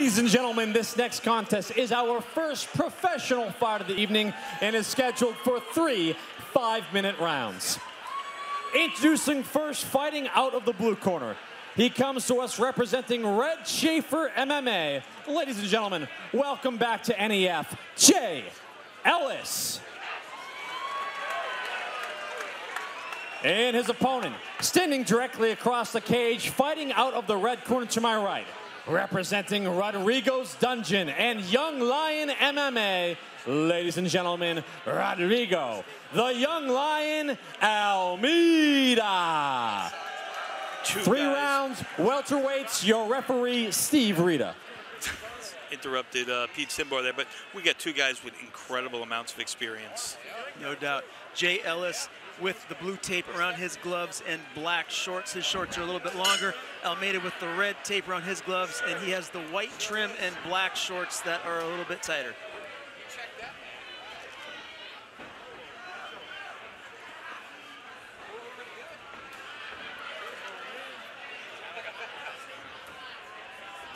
Ladies and gentlemen, this next contest is our first professional fight of the evening and is scheduled for three five-minute rounds. Introducing first, fighting out of the blue corner. He comes to us representing Red Schaefer MMA. Ladies and gentlemen, welcome back to NEF, Jay Ellis. And his opponent, standing directly across the cage, fighting out of the red corner to my right, representing Rodrigo's Dungeon and Young Lion MMA, ladies and gentlemen, Rodrigo, the Young Lion Almeida. Two Three guys rounds, welterweights, your referee, Steve Rita. Interrupted uh, Pete Simbar there, but we got two guys with incredible amounts of experience. No doubt. Jay Ellis with the blue tape around his gloves and black shorts. His shorts are a little bit longer. Almeida with the red tape around his gloves, and he has the white trim and black shorts that are a little bit tighter.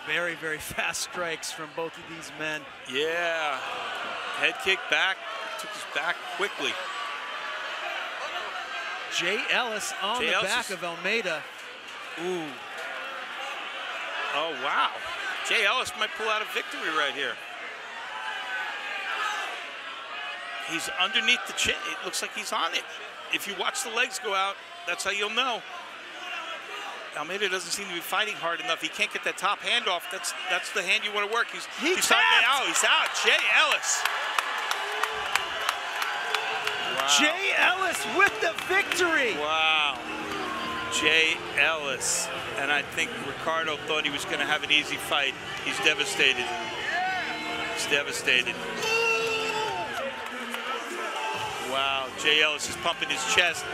Very, very fast strikes from both of these men. Yeah. Head kick back. Took his back quickly. Jay Ellis on Jay the Ellis back is- of Almeida. Ooh, Oh, wow. Jay Ellis might pull out a victory right here. He's underneath the chin. It looks like he's on it. If you watch the legs go out, that's how you'll know. Almeida doesn't seem to be fighting hard enough. He can't get that top hand off. That's that's the hand you want to work. He's He he's out. He's out. Jay Ellis. Jay Ellis with the victory. Wow. Jay Ellis. And I think Ricardo thought he was going to have an easy fight. He's devastated. He's devastated. Wow. Jay Ellis is pumping his chest.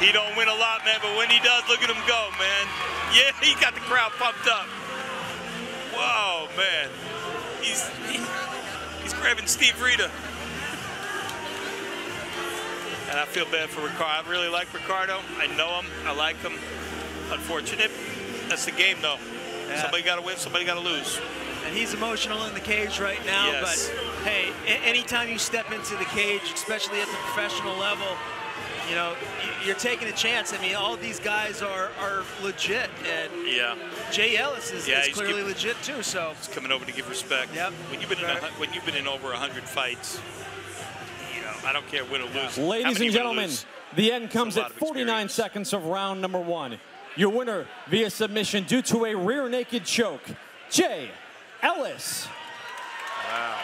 He don't win a lot, man, but when he does, look at him go, man. Yeah, he got the crowd pumped up. Whoa, man. He's he, he's grabbing Steve Rita. And I feel bad for Ricardo. I really like Ricardo. I know him. I like him. Unfortunate. That's the game, though. Yeah. Somebody got to win. Somebody got to lose. And he's emotional in the cage right now. Yes. But hey, anytime you step into the cage, especially at the professional level, you know, you're taking a chance. I mean, all these guys are, are legit. And Yeah. Jay Ellis is, Yeah, is clearly give- legit too. So He's coming over to give respect. Yep. When you've been in a, when you've been in over hundred fights, I don't care win or lose. Ladies and gentlemen, the end comes at 49 experience. seconds of round number one. Your winner via submission due to a rear naked choke, Jay Ellis. Wow.